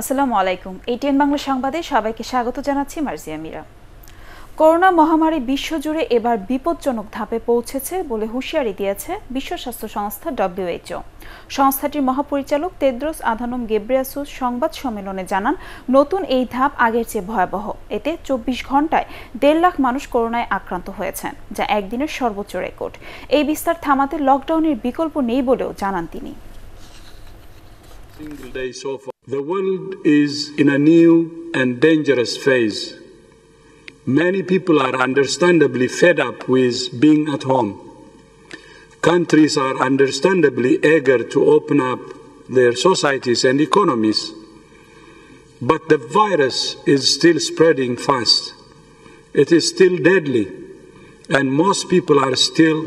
আসসালামু আলাইকুম। এটিএন বাংলা সংবাদে সবাইকে স্বাগত জানাচ্ছি মার্জিয়া মিরা করোনা মহামারী বিশ্বজুড়ে এবার বিপজ্জনক ধাপে পৌঁছেছে বলে হুঁশিয়ারি দিয়েছে বিশ্ব স্বাস্থ্য সংস্থা ডব্লিউএইচও সংস্থাটির মহাপরিচালক তেদ্রোস আধানম গেব্রিয়াসুস সংবাদ সম্মেলনে জানান, নতুন এই ধাপ আগের চেয়ে ভয়াবহ। এতে চব্বিশ ঘন্টায় দেড় লাখ মানুষ করোনায় আক্রান্ত হয়েছেন, যা একদিনের সর্বোচ্চ রেকর্ড। এই বিস্তার থামাতে লকডাউনের বিকল্প নেই বলেও জানান তিনি। Single day so far. The world is in a new and dangerous phase. Many people are understandably fed up with being at home. Countries are understandably eager to open up their societies and economies. But the virus is still spreading fast. It is still deadly, and most people are still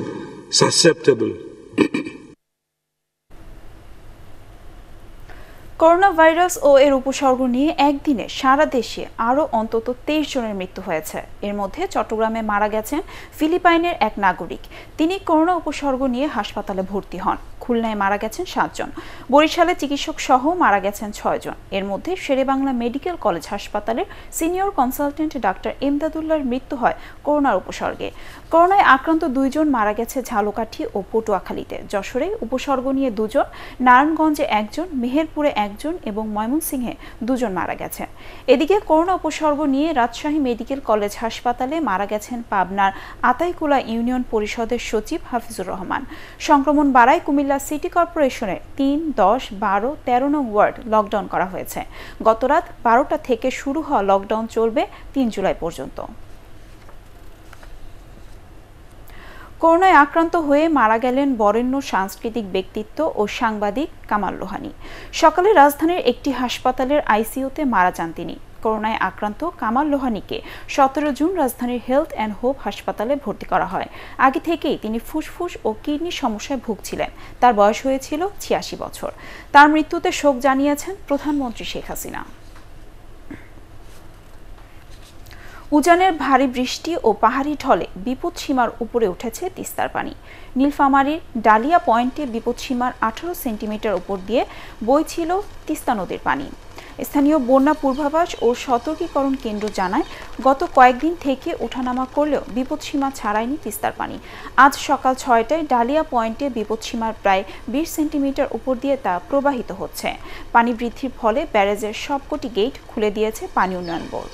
susceptible. Corona virus ও এর উপসর্গ নিয়ে একদিনে সারা দেশে আরও অন্তত তেইশ জনের মৃত্যু হয়েছে। এর মধ্যে চট্টগ্রামে মারা গেছেন ফিলিপাইনের এক নাগরিক। তিনি করোনা উপসর্গ নিয়ে হাসপাতালে ভর্তি হন। খুলনায় মারা গেছেন সাতজন বরিশালে চিকিৎসক সহ মারা গেছেন ছয়জন এর মধ্যে শেরেবাংলা মেডিকেল কলেজ হাসপাতালের সিনিয়র কনসালটেন্ট ডাক্তার এমদাদুল্লার মৃত্যু হয় করোনার উপসর্গে। করোনায় আক্রান্ত দুইজন মারা গেছে ঝালকাঠি ও পটুয়াখালীতে। যশোরে উপসর্গ নিয়ে দুজন, নারায়ণগঞ্জে একজন, মেহেরপুরে একজন এবং ময়মনসিংহে দুজন মারা গেছেন এদিকে করোনা উপসর্গ নিয়ে রাজশাহী মেডিকেল কলেজ হাসপাতালে মারা গেছেন পাবনার আতাইকুলা ইউনিয়ন পরিষদের সচিব হাফিজুর রহমান। সংক্রমণ বাড়ায় কুমিল্লা সিটি কর্পোরেশনের তিন, দশ, বারো, তেরো নং ওয়ার্ড লকডাউন করা হয়েছে। গতরাত বারোটা থেকে শুরু হওয়া লকডাউন চলবে তিন জুলাই পর্যন্ত। করোনায় আক্রান্ত হয়ে মারা গেলেন বরেণ্য সাংস্কৃতিক ব্যক্তিত্ব ও সাংবাদিক কামাল লোহানি। সকালে রাজধানীর একটি হাসপাতালের আইসিইউতে মারা যান তিনি। করোনায় আক্রান্ত কামাল লোহানিকে সতেরো জুন রাজধানীর হেলথ অ্যান্ড হোপ হাসপাতালে ভর্তি করা হয়। আগে থেকেই তিনি ফুসফুস ও কিডনি সমস্যায় ভুগছিলেন। তার বয়স হয়েছিল ছিয়াশি বছর। তার মৃত্যুতে শোক জানিয়েছেন প্রধানমন্ত্রী শেখ হাসিনা। উজানের ভারী বৃষ্টি ও পাহাড়ি ঢলে বিপদসীমার উপরে উঠেছে তিস্তার পানি। নীলফামারীর ডালিয়া পয়েন্টে বিপদসীমার আঠারো সেন্টিমিটার উপর দিয়ে বইছিল তিস্তা নদীর পানি। স্থানীয় বন্যা পূর্বাভাস ও সতর্কীকরণ কেন্দ্র জানায়, গত কয়েকদিন থেকে ওঠানামা করলেও বিপদসীমা ছাড়ায়নি তিস্তার পানি। আজ সকাল ছয়টায় ডালিয়া পয়েন্টে বিপদসীমার প্রায় বিশ সেন্টিমিটার উপর দিয়ে তা প্রবাহিত হচ্ছে। পানি বৃদ্ধির ফলে ব্যারেজের সবকটি গেট খুলে দিয়েছে পানি উন্নয়ন বোর্ড।